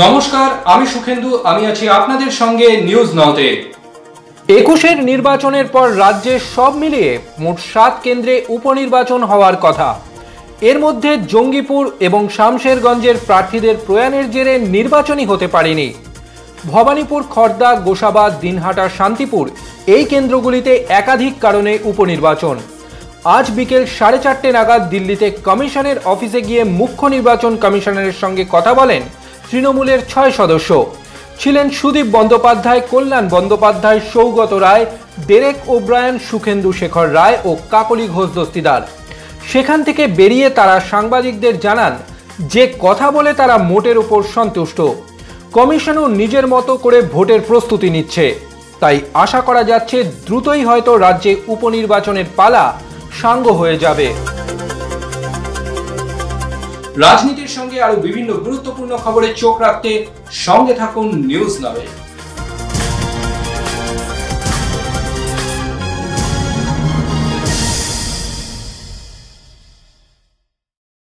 নমস্কার, আমি সুখেন্দু, আমি আছি আপনাদের সঙ্গে নিউজ নাওতে একুশের নির্বাচনের পর রাজ্যে সব মিলিয়ে মোট সাত কেন্দ্রে উপনির্বাচন হওয়ার কথা। এর মধ্যে জঙ্গিপুর এবং শামশেরগঞ্জের প্রার্থীদের প্রয়াণের জেরে নির্বাচনই হতে পারেনি। ভবানীপুর, খর্দা গোসাবাদ দিনহাটা, শান্তিপুর এই কেন্দ্রগুলিতে একাধিক কারণে উপনির্বাচন। আজ বিকেল সাড়ে চারটে নাগাদ দিল্লিতে কমিশনের অফিসে গিয়ে মুখ্য নির্বাচন কমিশনারের সঙ্গে কথা বলেন তৃণমূলের ছয় সদস্য। ছিলেন সুদীপ বন্দ্যোপাধ্যায়, কল্যাণ বন্দ্যোপাধ্যায়, সৌগত রায়, ডেরেক ওব্রায়ন, সুখেন্দু শেখর রায় ও কাকলি ঘোষ দস্তিদার। সেখান থেকে বেরিয়ে তারা সাংবাদিকদের জানান যে কথা বলে তারা মোটের উপর সন্তুষ্ট। কমিশনও নিজের মতো করে ভোটের প্রস্তুতি নিচ্ছে। তাই আশা করা যাচ্ছে দ্রুতই হয়তো রাজ্যে উপনির্বাচনের পালা সাঙ্গ হয়ে যাবে। রাজনীতির সঙ্গে আরও বিভিন্ন গুরুত্বপূর্ণ খবরে চোখ রাখতে সঙ্গে থাকুন নিউজ নামে